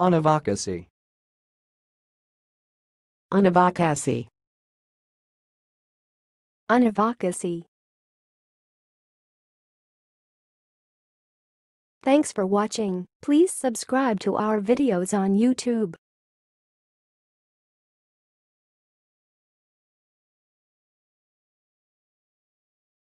Anavakasi. Anavakasi. Anavakasi. Thanks for watching. Please subscribe to our videos on YouTube.